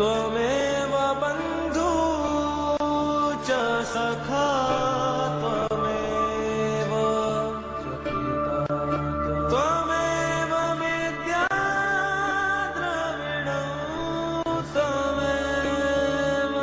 त्वमेव बन्धु च सखा त्वमेव त्वमेव विद्या द्रण त्वमेव